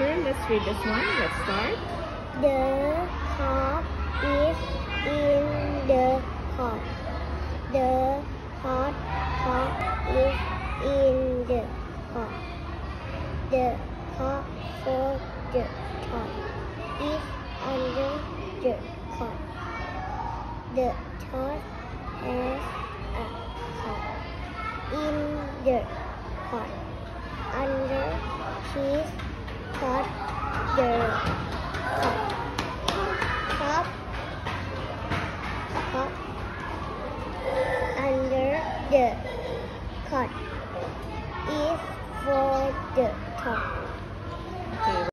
turn. Let's read this one. Let's start. The heart is in the pot. The hot pot is in the pot. The pot for the top is under the pot. The top has a pot in the pot. Under under the cut is for the top.